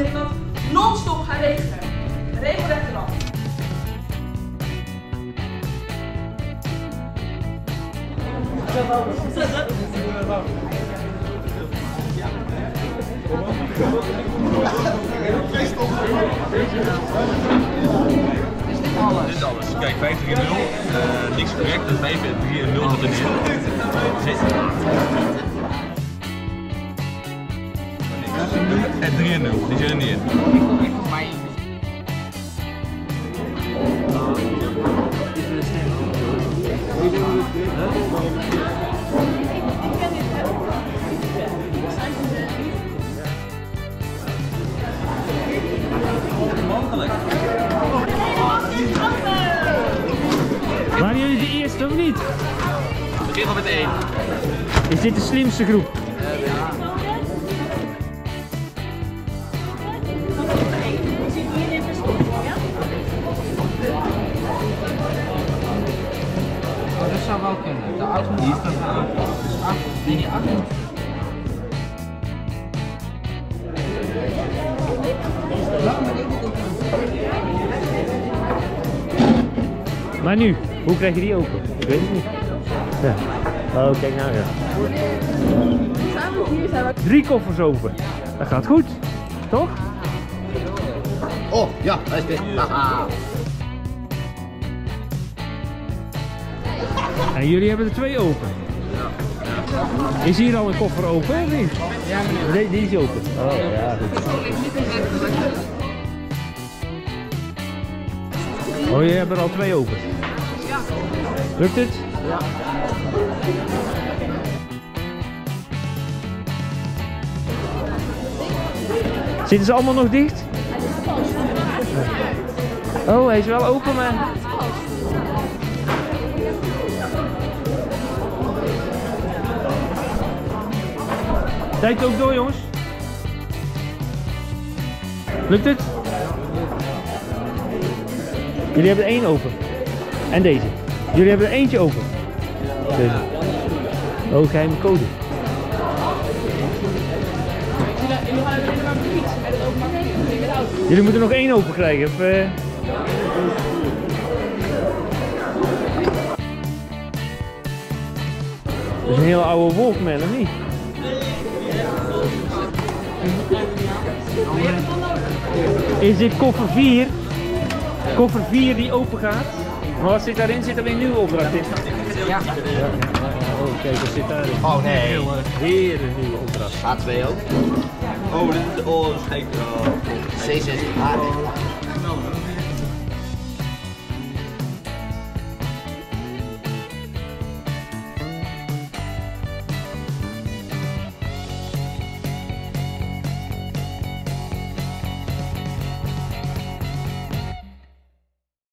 wandeling non-stop gaat regenen. Regelrecht erop. Is dit alles? Dit alles. Kijk, 50-0, uh, eh, niks correct, dat 5 3 en 0 tot de 0. En 0, die zit er niet in. Waren jullie de eerste of niet? Begin met 1. Is dit de slimste groep? Dat zou wel kunnen. De auto moet achter. Dus achter. Nee, die achter. Maar nu, hoe krijg je die open? Ik weet het niet. Ja. Oh, kijk nou ja. Drie koffers open. Dat gaat goed, toch? Oh, ja, dat is En jullie hebben er twee open. Is hier al een koffer open of niet? Ja, meneer. Die, die is open. Oh, ja, goed. Oh, je hebt er al twee open? Ja. Lukt het? Ja. Zitten ze allemaal nog dicht? Oh, hij is wel open, maar... Tijd ook door, jongens. Lukt het? Jullie hebben er één open. En deze. Jullie hebben er eentje open. Deze. Oh, geheime code. Jullie moeten nog één open krijgen. Of, eh? Dat is een hele oude Walkman, of niet? Is dit koffer 4? Koffer 4 die open gaat? Maar wat zit daarin? Zit er weer een nieuwe opdracht in? Ja. Oh, kijk, wat zit daarin? Oh nee. heer een nieuwe opdracht. A2 ook. Oh, dit is de oorsteek. C6H.